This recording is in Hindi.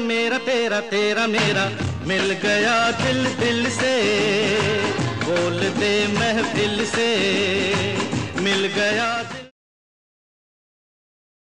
तेरा मेरा, तेरा तेरा मेरा मिल गया दिल दिल से। बोल दे महफिल से। मिल गया दिल